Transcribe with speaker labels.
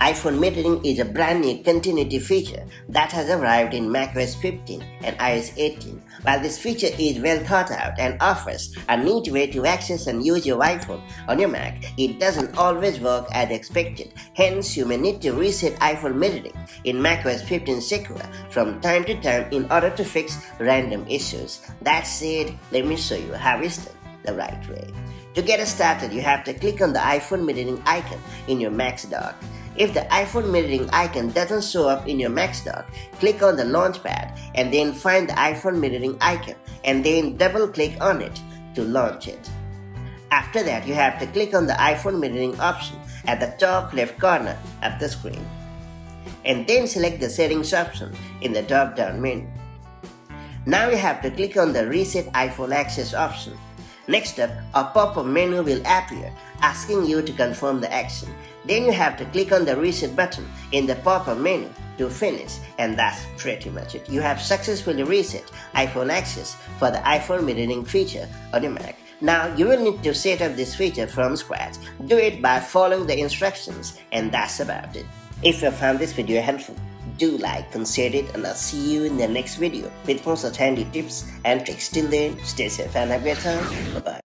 Speaker 1: iPhone Mirroring is a brand new continuity feature that has arrived in macOS 15 and iOS 18. While this feature is well thought out and offers a neat way to access and use your iPhone on your Mac, it doesn't always work as expected. Hence, you may need to reset iPhone Mirroring in macOS 15 Sequoia from time to time in order to fix random issues. That said, let me show you how it's done the right way. To get started, you have to click on the iPhone mirroring icon in your Mac's dock. If the iPhone mirroring icon doesn't show up in your Mac's dock, click on the launchpad and then find the iPhone mirroring icon and then double click on it to launch it. After that, you have to click on the iPhone mirroring option at the top left corner of the screen. And then select the settings option in the drop down menu. Now you have to click on the reset iPhone access option Next up, a pop-up menu will appear asking you to confirm the action. Then you have to click on the reset button in the pop-up menu to finish and that's pretty much it. You have successfully reset iPhone access for the iPhone mirroring feature on your Mac. Now you will need to set up this feature from scratch. Do it by following the instructions and that's about it. If you found this video helpful, do like, consider it, and I'll see you in the next video with more such handy tips and tricks. Till then, stay safe and have a great time. Bye bye.